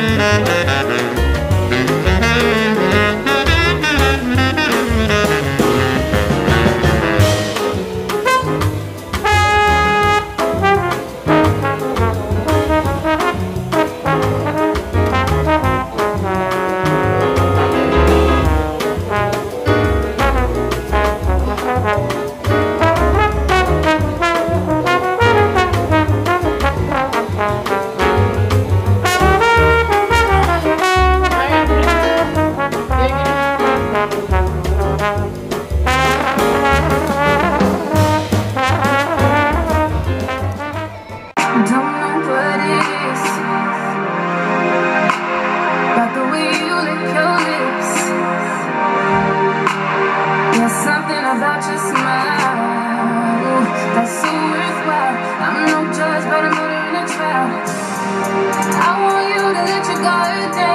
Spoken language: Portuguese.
Música